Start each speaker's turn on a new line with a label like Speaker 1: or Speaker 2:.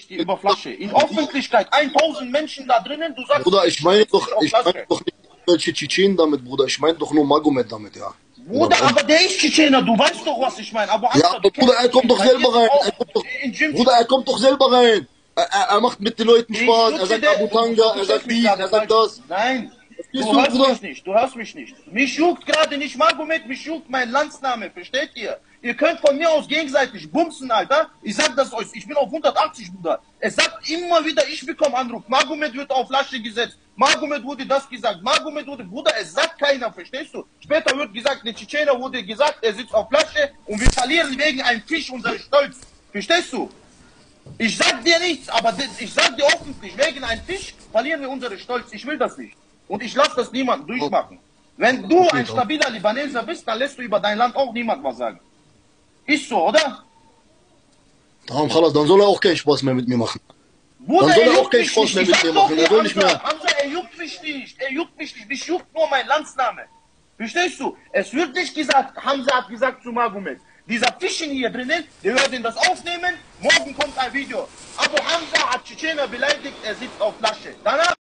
Speaker 1: ich dir über Flasche. In Öffentlichkeit, 1000 Menschen da drinnen, du sagst.
Speaker 2: Bruder, ich meine doch, ich meine doch nicht welche Tschetschenen damit, Bruder. Ich meine doch nur Magomed damit, ja.
Speaker 1: Bruder, aber der ist Tschetschener, du weißt doch, was ich meine. Aber
Speaker 2: Ja, aber Bruder, er kommt doch selber rein. Er kommt doch, Bruder, er kommt doch selber rein. Er, er, er macht mit den Leuten Spaß. Er sagt Abu Tanga, er sagt dies, er sagt das.
Speaker 1: Nein, du
Speaker 2: du,
Speaker 1: hörst mich nicht, du hörst mich nicht. Mich juckt gerade nicht Magomed, mich juckt mein Landsname, versteht ihr? Ihr könnt von mir aus gegenseitig bumsen, Alter. Ich sag das euch, ich bin auf 180, Bruder. Es sagt immer wieder, ich bekomme Anruf. Magomed wird auf Flasche gesetzt. Magomed wurde das gesagt. Magomed wurde, Bruder, es sagt keiner, verstehst du? Später wird gesagt, der Tschetschener wurde gesagt, er sitzt auf Flasche und wir verlieren wegen einem Fisch unser Stolz. Verstehst du? Ich sag dir nichts, aber ich sag dir öffentlich, wegen einem Fisch verlieren wir unseren Stolz. Ich will das nicht. Und ich lasse das niemand durchmachen. Wenn du ein stabiler Libaneser bist, dann lässt du über dein Land auch niemand was sagen. Ist so, oder?
Speaker 2: Darum, Khalas, dann soll er auch keinen Spaß mehr mit mir machen.
Speaker 1: Bruder,
Speaker 2: Dann soll er auch
Speaker 1: juckt
Speaker 2: keinen Spaß mehr mit mir machen. Er soll nicht mehr.
Speaker 1: Hamza, er juckt mich nicht. Er juckt mich nicht. Mich juckt nur mein Landsname. Verstehst du? Es wird nicht gesagt, Hamza hat gesagt zu Magomed. Dieser Fischen hier drinnen, wir werden das aufnehmen. Morgen kommt ein Video. Abu Hamza hat Tschetschener beleidigt, er sitzt auf Flasche. Danach